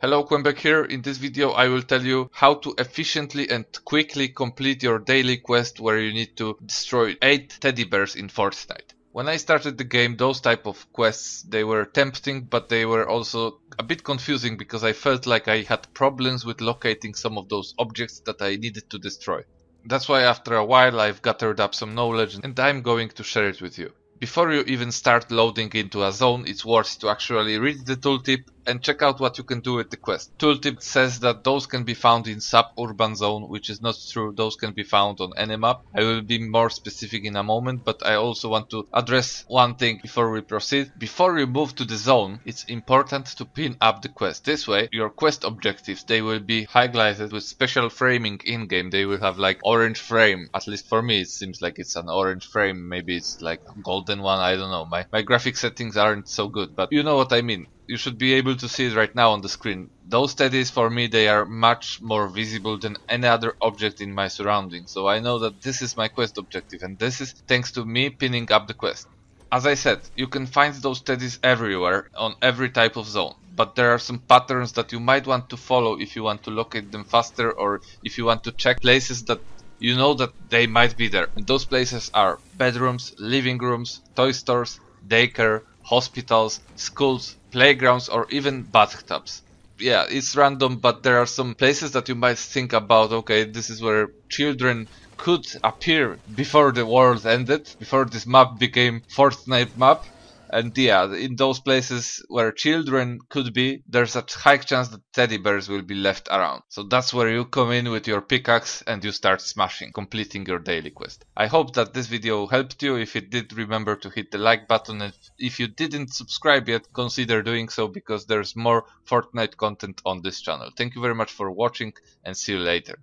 Hello Qembek here, in this video I will tell you how to efficiently and quickly complete your daily quest where you need to destroy 8 teddy bears in Fortnite. When I started the game those type of quests they were tempting but they were also a bit confusing because I felt like I had problems with locating some of those objects that I needed to destroy. That's why after a while I've gathered up some knowledge and I'm going to share it with you. Before you even start loading into a zone, it's worth to actually read the tooltip and check out what you can do with the quest. Tooltip says that those can be found in suburban zone, which is not true. Those can be found on any map. I will be more specific in a moment, but I also want to address one thing before we proceed. Before you move to the zone, it's important to pin up the quest. This way, your quest objectives, they will be highlighted with special framing in-game. They will have like orange frame. At least for me, it seems like it's an orange frame. Maybe it's like golden one. I don't know. My, my graphic settings aren't so good, but you know what I mean you should be able to see it right now on the screen. Those teddies for me they are much more visible than any other object in my surroundings. So I know that this is my quest objective and this is thanks to me pinning up the quest. As I said, you can find those teddies everywhere on every type of zone. But there are some patterns that you might want to follow if you want to locate them faster or if you want to check places that you know that they might be there. And those places are bedrooms, living rooms, toy stores, daycare, hospitals, schools, playgrounds or even bathtubs. Yeah, it's random, but there are some places that you might think about, okay, this is where children could appear before the world ended, before this map became Fortnite map. And yeah, in those places where children could be, there's a high chance that teddy bears will be left around. So that's where you come in with your pickaxe and you start smashing, completing your daily quest. I hope that this video helped you. If it did, remember to hit the like button. And if you didn't subscribe yet, consider doing so because there's more Fortnite content on this channel. Thank you very much for watching and see you later.